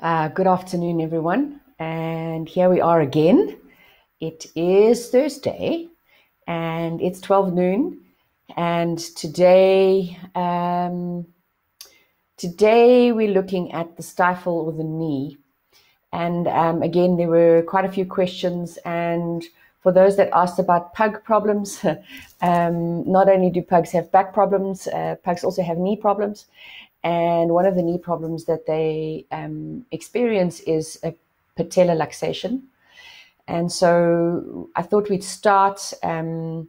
Uh, good afternoon, everyone. And here we are again. It is Thursday and it's 12 noon. And today, um, today we're looking at the stifle or the knee. And um, again, there were quite a few questions. And for those that asked about pug problems, um, not only do pugs have back problems, uh, pugs also have knee problems. And one of the knee problems that they um, experience is a patellar luxation. And so I thought we'd start um,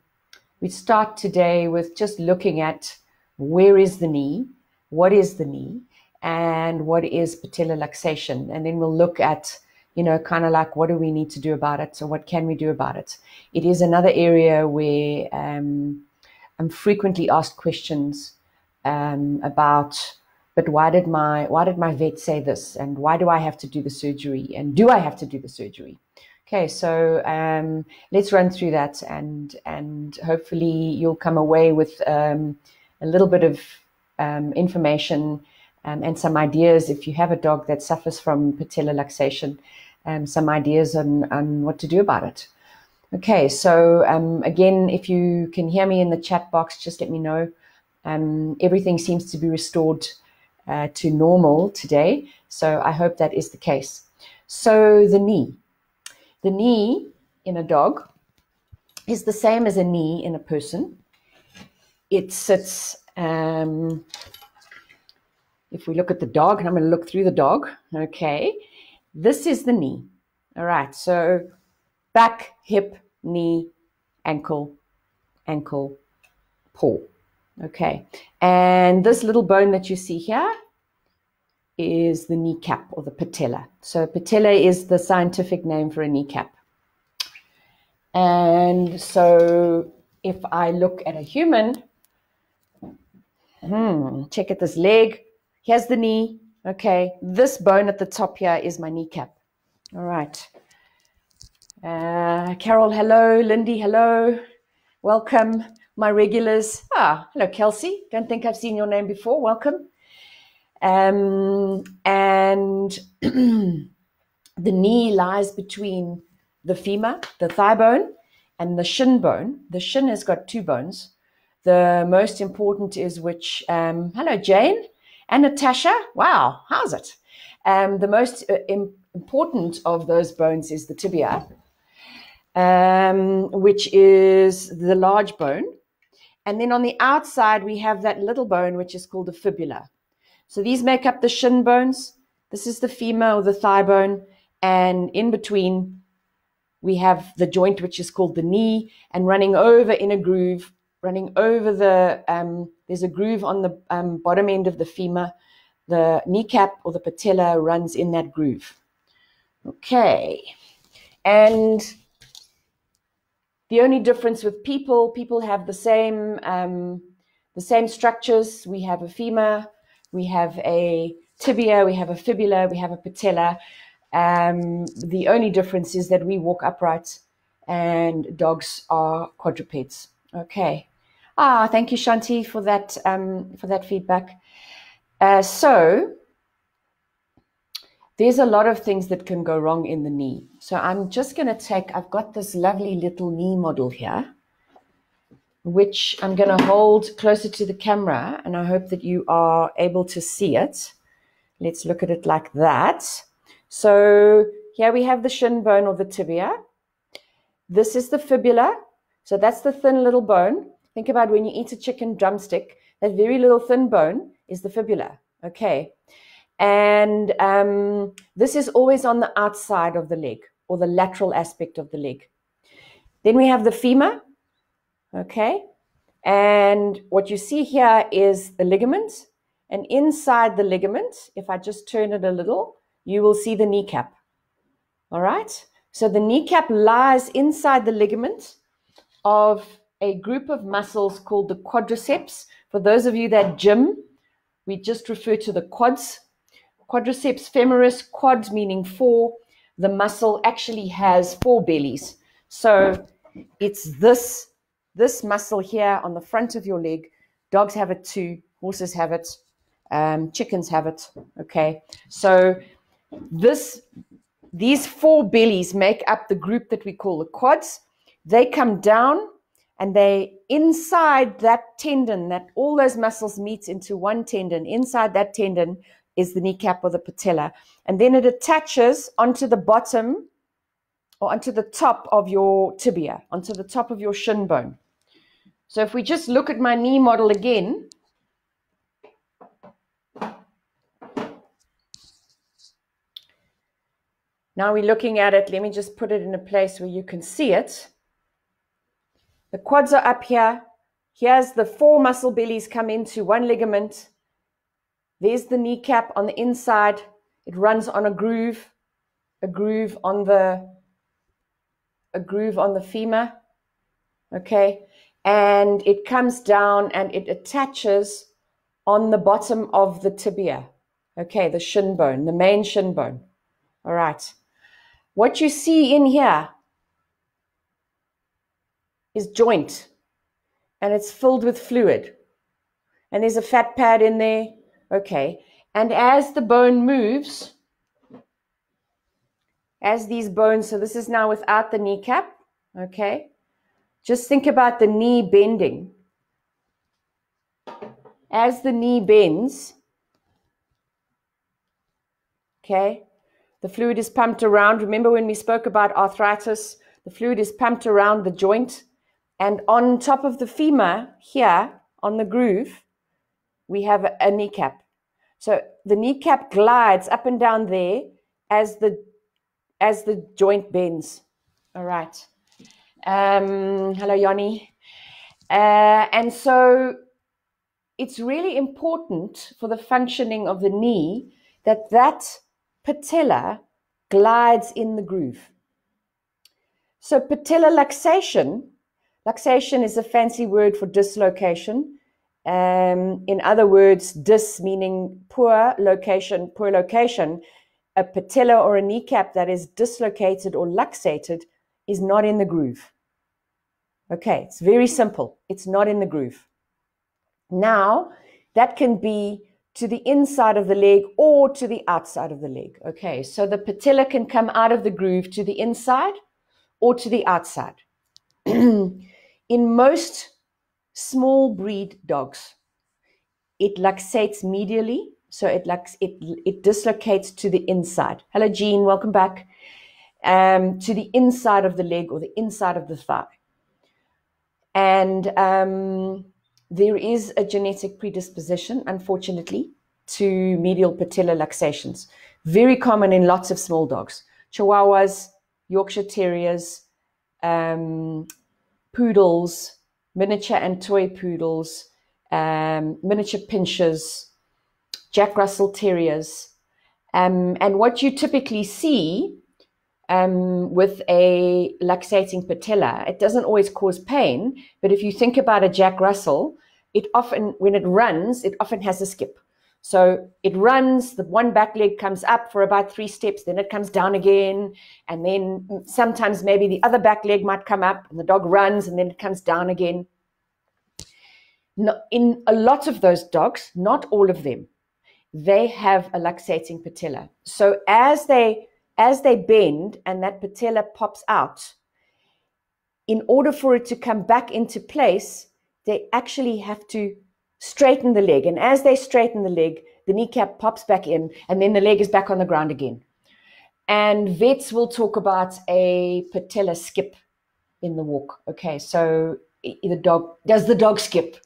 we'd start today with just looking at where is the knee, what is the knee, and what is patellar luxation, and then we'll look at you know kind of like what do we need to do about it, so what can we do about it. It is another area where um, I'm frequently asked questions um, about but why did my why did my vet say this? And why do i have to do the surgery? And do i have to do the surgery? Okay so um, let's run through that and and hopefully you'll come away with um, a little bit of um, information um, and some ideas. If you have a dog that suffers from patellar luxation um, some ideas on, on what to do about it. Okay so um, again if you can hear me in the chat box just let me know. Everything seems to be restored uh, to normal today. So I hope that is the case. So the knee. The knee in a dog is the same as a knee in a person. It sits, um, if we look at the dog, and I'm going to look through the dog, okay, this is the knee. All right, so back, hip, knee, ankle, ankle, paw. Okay, and this little bone that you see here is the kneecap or the patella. So patella is the scientific name for a kneecap. And so if I look at a human, hmm, check at this leg. Here's the knee. Okay, this bone at the top here is my kneecap. All right. Uh, Carol, hello. Lindy, hello. Welcome my regulars. Ah, hello, Kelsey. Don't think I've seen your name before. Welcome. Um, and the knee lies between the femur, the thigh bone, and the shin bone. The shin has got two bones. The most important is which, um, hello, Jane and Natasha. Wow, how's it? Um, the most uh, important of those bones is the tibia, um, which is the large bone. And then on the outside, we have that little bone, which is called the fibula. So these make up the shin bones. This is the femur or the thigh bone. And in between, we have the joint, which is called the knee, and running over in a groove, running over the, um, there's a groove on the um, bottom end of the femur. The kneecap or the patella runs in that groove. Okay. And the only difference with people, people have the same um, the same structures. We have a femur, we have a tibia, we have a fibula, we have a patella. Um, the only difference is that we walk upright and dogs are quadrupeds. Okay. Ah, thank you, Shanti, for that um, for that feedback. Uh, so there's a lot of things that can go wrong in the knee. So I'm just going to take, I've got this lovely little knee model here, which I'm going to hold closer to the camera, and I hope that you are able to see it. Let's look at it like that. So here we have the shin bone or the tibia. This is the fibula. So that's the thin little bone. Think about when you eat a chicken drumstick, that very little thin bone is the fibula. Okay. And um, this is always on the outside of the leg or the lateral aspect of the leg. Then we have the femur, okay? And what you see here is the ligament. And inside the ligament, if I just turn it a little, you will see the kneecap. All right? So the kneecap lies inside the ligament of a group of muscles called the quadriceps. For those of you that gym, we just refer to the quads quadriceps femoris, quad meaning four. The muscle actually has four bellies. So it's this, this muscle here on the front of your leg. Dogs have it too. Horses have it. Um, chickens have it. Okay. So this these four bellies make up the group that we call the quads. They come down and they inside that tendon that all those muscles meet into one tendon. Inside that tendon is the kneecap or the patella. And then it attaches onto the bottom or onto the top of your tibia, onto the top of your shin bone. So if we just look at my knee model again, Now we're looking at it. Let me just put it in a place where you can see it. The quads are up here. Here's the four muscle bellies come into one ligament. There's the kneecap on the inside. It runs on a groove, a groove on the a groove on the femur. Okay? And it comes down and it attaches on the bottom of the tibia. Okay, the shin bone, the main shin bone. All right. What you see in here is joint and it's filled with fluid. And there's a fat pad in there. Okay. And as the bone moves, as these bones, so this is now without the kneecap. Okay. Just think about the knee bending. As the knee bends, okay, the fluid is pumped around. Remember when we spoke about arthritis? The fluid is pumped around the joint. And on top of the femur, here on the groove, we have a, kneecap. So the kneecap glides up and down there as the as the joint bends. All right. Um, hello, Yanni. Uh, and so it's really important for the functioning of the knee that that patella glides in the groove. So patella luxation, luxation is a fancy word for dislocation. Um, in other words, dis meaning poor location, poor location. A patella or a kneecap that is dislocated or luxated is not in the groove. Okay, it's very simple. It's not in the groove. Now, that can be to the inside of the leg or to the outside of the leg. Okay, so the patella can come out of the groove to the inside or to the outside. In most small breed dogs, it luxates medially, so it lux- it it dislocates to the inside. Hello, Jean, welcome back. Um, to the inside of the leg or the inside of the thigh, and um, there is a genetic predisposition, unfortunately, to medial patella luxations. Very common in lots of small dogs. Chihuahuas, Yorkshire Terriers, um, poodles, miniature and toy poodles, um, miniature pinschers, Jack Russell Terriers. Um, and what you typically see um, with a luxating patella, it doesn't always cause pain. But if you think about a Jack Russell, it often, when it runs, it often has a skip. So it runs, the one back leg comes up for about three steps, then it comes down again. And then sometimes maybe the other back leg might come up and the dog runs and then it comes down again. In a lot of those dogs, not all of them, they have a luxating patella. So as they as they bend and that patella pops out, in order for it to come back into place, they actually have to straighten the leg. And as they straighten the leg, the kneecap pops back in, and then the leg is back on the ground again. And vets will talk about a patella skip in the walk. Okay, so the dog does the dog skip,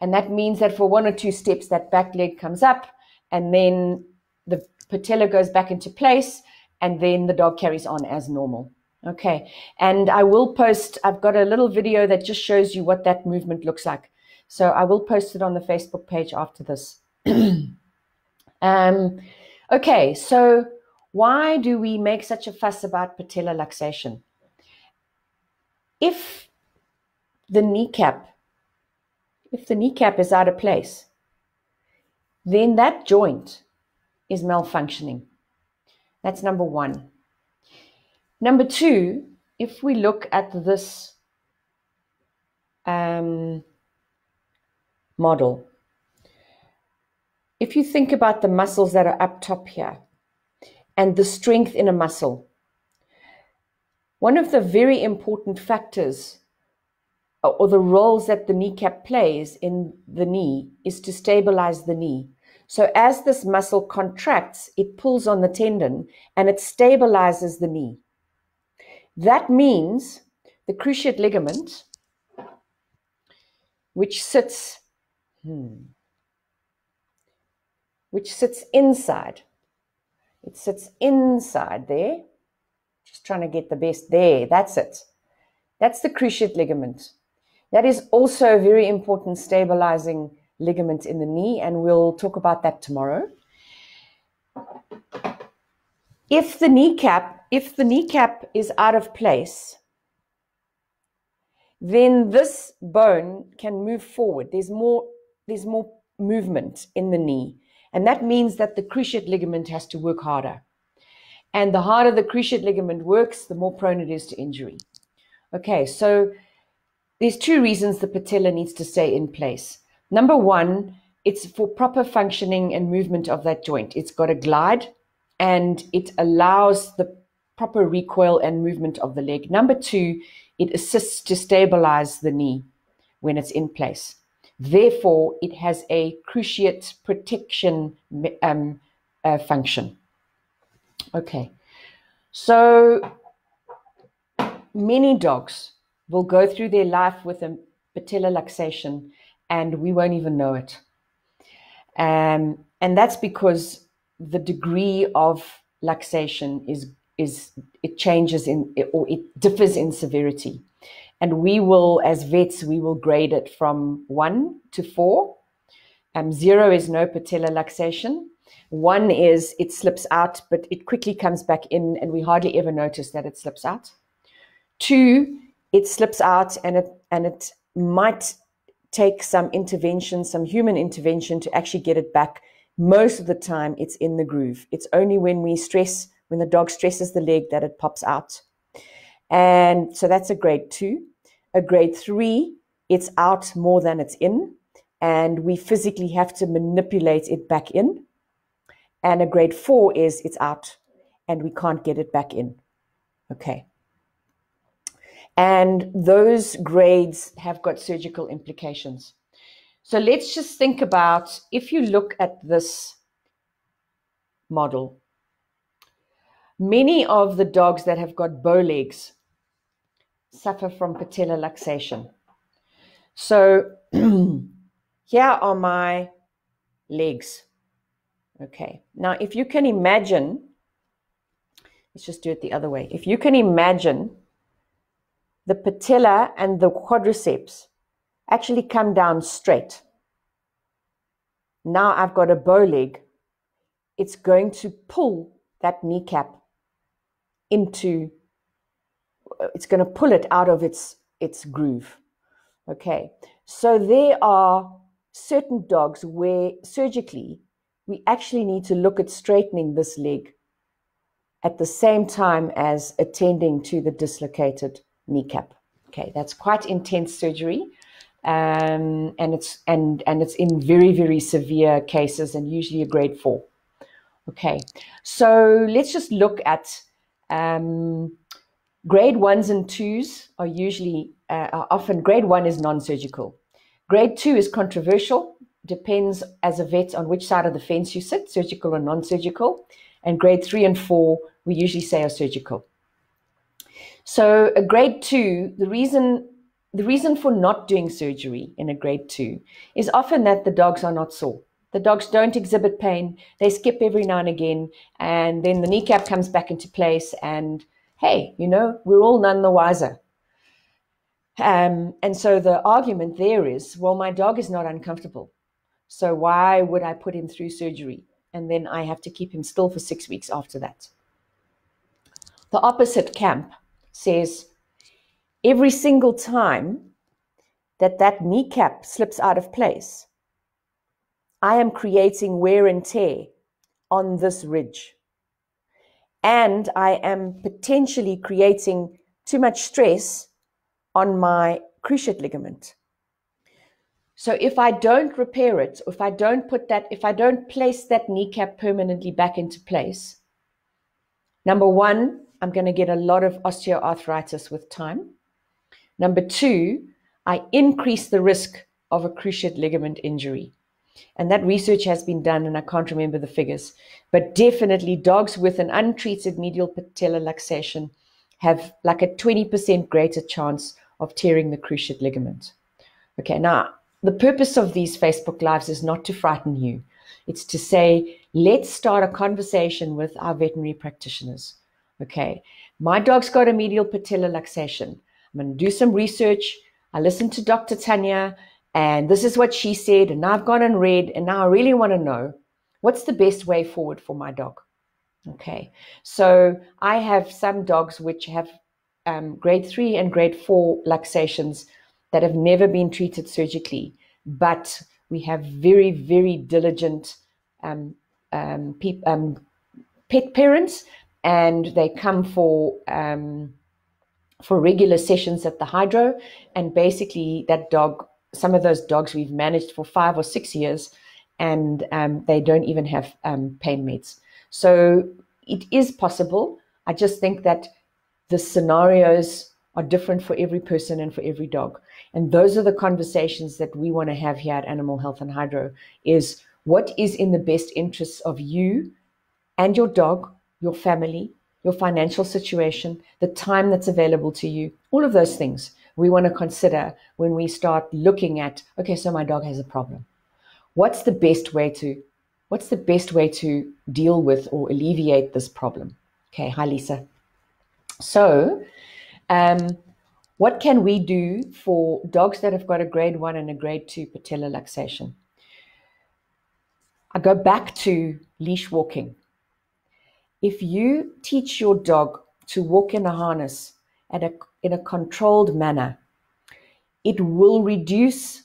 and that means that for one or two steps, that back leg comes up, and then the patella goes back into place, and then the dog carries on as normal. Okay. And I will post, I've got a little video that just shows you what that movement looks like. So I will post it on the Facebook page after this. um, okay. So why do we make such a fuss about patella luxation? If the kneecap, if the kneecap is out of place, then that joint is malfunctioning. That's number one. Number two, if we look at this um, model, if you think about the muscles that are up top here, and the strength in a muscle. One of the very important factors uh, or the roles that the kneecap plays in the knee is to stabilize the knee. So as this muscle contracts, it pulls on the tendon and it stabilizes the knee. That means the cruciate ligament, which sits, hmm, which sits inside. It sits inside there. Just trying to get the best there. That's it. That's the cruciate ligament. That is also a very important stabilizing ligament in the knee, and we'll talk about that tomorrow. If the kneecap, if the kneecap is out of place, then this bone can move forward. There's more, there's more movement in the knee. And that means that the cruciate ligament has to work harder. And the harder the cruciate ligament works, the more prone it is to injury. Okay, so there's two reasons the patella needs to stay in place. Number one, it's for proper functioning and movement of that joint. It's got a glide and it allows the proper recoil and movement of the leg. Number two, it assists to stabilize the knee when it's in place. Therefore, it has a cruciate protection um, uh, function. Okay, so many dogs will go through their life with a patellar luxation and we won't even know it. Um, and that's because the degree of luxation is is it changes in or it differs in severity and we will as vets we will grade it from one to four um, zero is no patella luxation one is it slips out but it quickly comes back in and we hardly ever notice that it slips out two it slips out and it and it might take some intervention, some human intervention to actually get it back. Most of the time, it's in the groove. It's only when we stress, when the dog stresses the leg, that it pops out. And so that's a grade two. A grade three, it's out more than it's in, and we physically have to manipulate it back in. And a grade four is it's out, and we can't get it back in. Okay. And those grades have got surgical implications. So let's just think about if you look at this model, many of the dogs that have got bow legs suffer from patellar luxation. So here are my legs. Okay, now if you can imagine, let's just do it the other way. If you can imagine the patella and the quadriceps actually come down straight. Now I've got a bow leg. It's going to pull that kneecap into, it's going to pull it out of its, its groove. Okay. So there are certain dogs where surgically we actually need to look at straightening this leg at the same time as attending to the dislocated kneecap. Okay, that's quite intense surgery. Um, and it's and and it's in very very severe cases and usually a grade four. Okay, so let's just look at um, grade ones and twos are usually uh, are often grade one is non-surgical. Grade two is controversial. Depends as a vet on which side of the fence you sit, surgical or non-surgical. And grade three and four we usually say are surgical. So a grade two, the reason the reason for not doing surgery in a grade two is often that the dogs are not sore. The dogs don't exhibit pain. They skip every now and again, and then the kneecap comes back into place. And hey, you know, we're all none the wiser. Um, and so the argument there is, well, my dog is not uncomfortable. So why would I put him through surgery? And then I have to keep him still for six weeks after that. The opposite camp says every single time that that kneecap slips out of place, I am creating wear and tear on this ridge. And I am potentially creating too much stress on my cruciate ligament. So if I don't repair it, if I don't put that, if I don't place that kneecap permanently back into place, Number one, I'm going to get a lot of osteoarthritis with time. Number two, I increase the risk of a cruciate ligament injury. And that research has been done, and I can't remember the figures, but definitely dogs with an untreated medial patellar luxation have like a 20% greater chance of tearing the cruciate ligament. Okay, now the purpose of these Facebook Lives is not to frighten you, it's to say, let's start a conversation with our veterinary practitioners. Okay, my dog's got a medial patellar luxation. I'm going to do some research. I listened to Dr. Tanya, and this is what she said. And I've gone and read, and now I really want to know what's the best way forward for my dog. Okay, so I have some dogs which have um, grade three and grade four luxations that have never been treated surgically, but we have very, very diligent um, um, um, pet parents, and they come for um, for regular sessions at the hydro. And basically, that dog, some of those dogs we've managed for five or six years, and um, they don't even have um, pain meds. So it is possible. I just think that the scenarios are different for every person and for every dog. And those are the conversations that we want to have here at Animal Health and Hydro is what is in the best interests of you and your dog, your family, your financial situation, the time that's available to you, all of those things we want to consider when we start looking at, okay, so my dog has a problem. What's the best way to what's the best way to deal with or alleviate this problem? Okay, hi Lisa. So, um, what can we do for dogs that have got a grade one and a grade two patellar luxation? I go back to leash walking. If you teach your dog to walk in a harness at a, in a controlled manner, it will reduce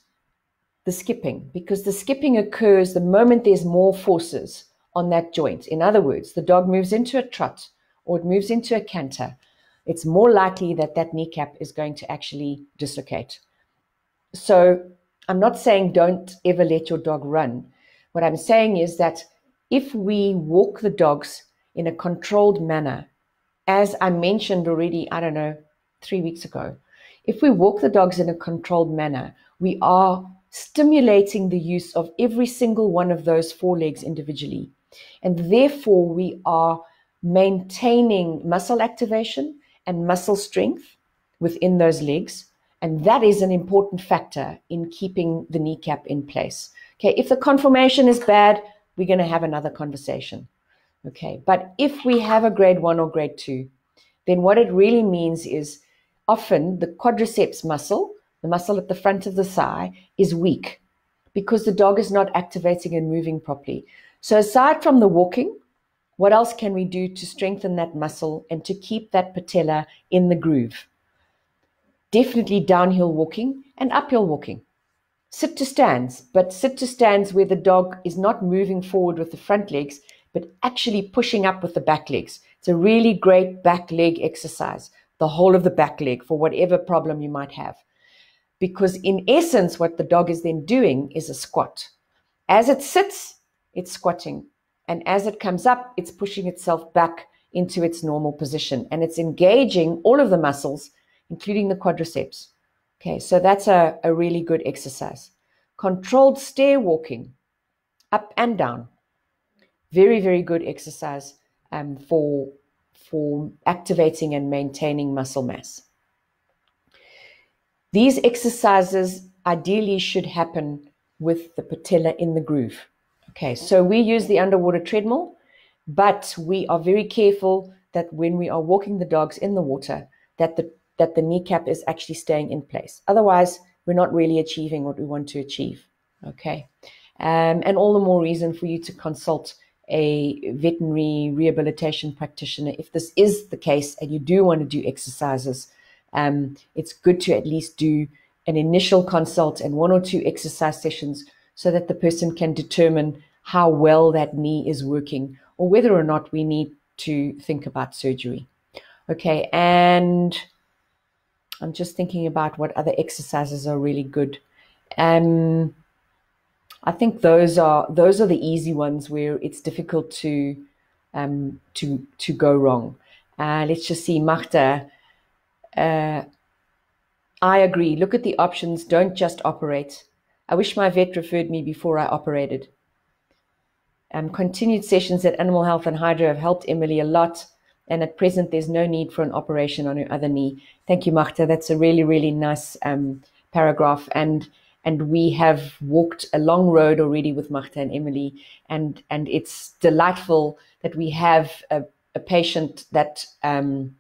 the skipping because the skipping occurs the moment there's more forces on that joint. In other words, the dog moves into a trot or it moves into a canter. It's more likely that that kneecap is going to actually dislocate. So I'm not saying don't ever let your dog run. What I'm saying is that if we walk the dogs in a controlled manner. As I mentioned already, I don't know, three weeks ago, if we walk the dogs in a controlled manner, we are stimulating the use of every single one of those four legs individually. And therefore, we are maintaining muscle activation and muscle strength within those legs. And that is an important factor in keeping the kneecap in place. Okay, if the conformation is bad, we're going to have another conversation. Okay, but if we have a grade one or grade two, then what it really means is often the quadriceps muscle, the muscle at the front of the thigh, is weak because the dog is not activating and moving properly. So, aside from the walking, what else can we do to strengthen that muscle and to keep that patella in the groove? Definitely downhill walking and uphill walking. Sit to stands, but sit to stands where the dog is not moving forward with the front legs, but actually pushing up with the back legs. It's a really great back leg exercise, the whole of the back leg for whatever problem you might have. Because in essence, what the dog is then doing is a squat. As it sits, it's squatting. And as it comes up, it's pushing itself back into its normal position and it's engaging all of the muscles, including the quadriceps. Okay, so that's a, a really good exercise. Controlled stair walking, up and down very, very good exercise um, for, for activating and maintaining muscle mass. These exercises ideally should happen with the patella in the groove. Okay, so we use the underwater treadmill, but we are very careful that when we are walking the dogs in the water, that the that the kneecap is actually staying in place. Otherwise, we're not really achieving what we want to achieve. Okay, um, and all the more reason for you to consult a veterinary rehabilitation practitioner, if this is the case and you do want to do exercises, um, it's good to at least do an initial consult and one or two exercise sessions so that the person can determine how well that knee is working or whether or not we need to think about surgery. Okay, and I'm just thinking about what other exercises are really good. Um, I think those are those are the easy ones where it's difficult to um, to to go wrong. Uh, let's just see, Magda. Uh, I agree. Look at the options. Don't just operate. I wish my vet referred me before I operated. Um, continued sessions at Animal Health and Hydro have helped Emily a lot. And at present, there's no need for an operation on her other knee. Thank you, Magda. That's a really, really nice um, paragraph. And and we have walked a long road already with Magda and Emily. And and it's delightful that we have a, a patient that um,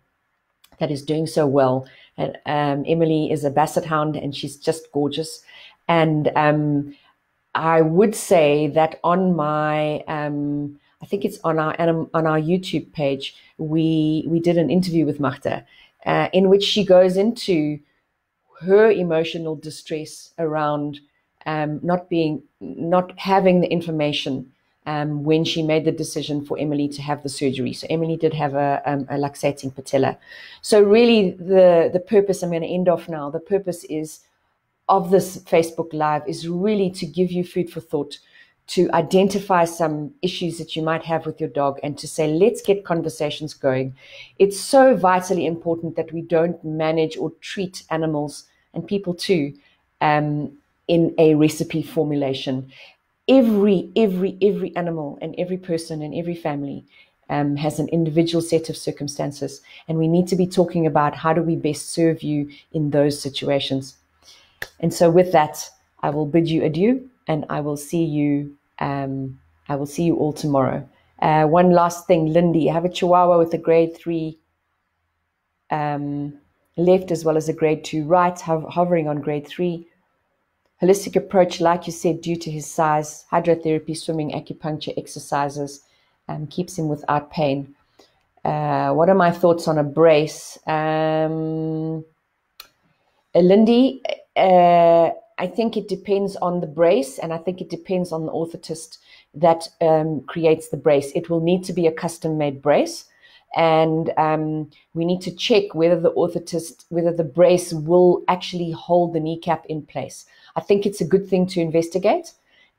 that is doing so well. And um, Emily is a basset hound, and she's just gorgeous. And um, I would say that on my, um, I think it's on our on our YouTube page, we we did an interview with Magda, uh, in which she goes into her emotional distress around um, not being, not having the information um, when she made the decision for Emily to have the surgery. So Emily did have a, um, a luxating patella. So really, the the purpose I'm going to end off now. The purpose is of this Facebook Live is really to give you food for thought, to identify some issues that you might have with your dog, and to say, let's get conversations going. It's so vitally important that we don't manage or treat animals and people too um, in a recipe formulation. Every, every, every animal and every person and every family um, has an individual set of circumstances, and we need to be talking about how do we best serve you in those situations. And so, with that, I will bid you adieu, and I will see you. Um, I will see you all tomorrow. Uh, one last thing, Lindy, I have a Chihuahua with a grade three um, left as well as a grade two right, ho- hovering on grade three. Holistic approach, like you said, due to his size, hydrotherapy, swimming, acupuncture, exercises, um, keeps him without pain. Uh, what are my thoughts on a brace? Um, Lindy, uh, I think it depends on the brace, and I think it depends on the orthotist that um, creates the brace. It will need to be a custom made brace, and um, we need to check whether the orthotist, whether the brace will actually hold the kneecap in place. I think it's a good thing to investigate,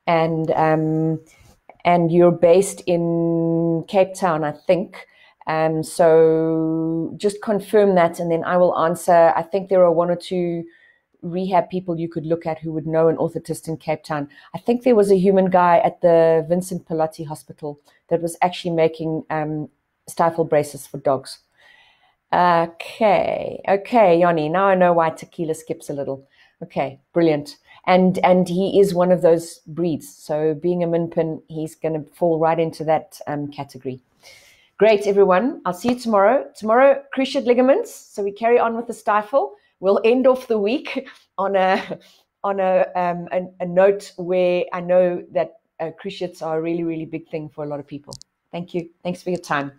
and um, and you're based in Cape Town, I think. Um, so just confirm that, and then I will answer. I think there are one or two rehab people you could look at who would know an orthotist in Cape Town. I think there was a human guy at the Vincent Pallotti Hospital that was actually making um, stifle braces for dogs. Okay, okay, Yanni. Now I know why tequila skips a little. Okay, brilliant. And and he is one of those breeds. So being a minpin, he's going to fall right into that um, category. Great, everyone. I'll see you tomorrow. Tomorrow, cruciate ligaments. So we carry on with the stifle we'll end off the week on a on a um, a, a, note where I know that uh, cruciates are a really really big thing for a lot of people. Thank you. Thanks for your time.